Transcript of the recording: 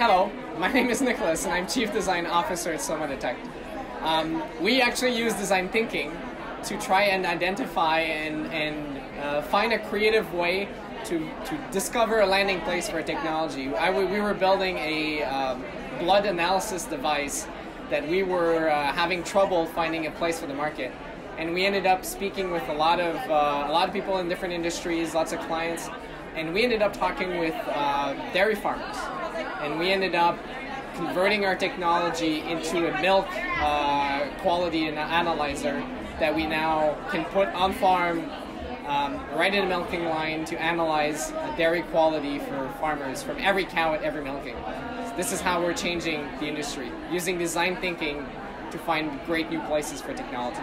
Hello, my name is Nicholas, and I'm Chief Design Officer at SomaDetect. Um, we actually use design thinking to try and identify and, and uh, find a creative way to, to discover a landing place for a technology. I, we were building a um, blood analysis device that we were uh, having trouble finding a place for the market. And we ended up speaking with a lot of uh, a lot of people in different industries, lots of clients, and we ended up talking with uh, dairy farmers, and we ended up converting our technology into a milk uh, quality analyzer that we now can put on farm um, right in a milking line to analyze dairy quality for farmers from every cow at every milking. So this is how we're changing the industry, using design thinking to find great new places for technology.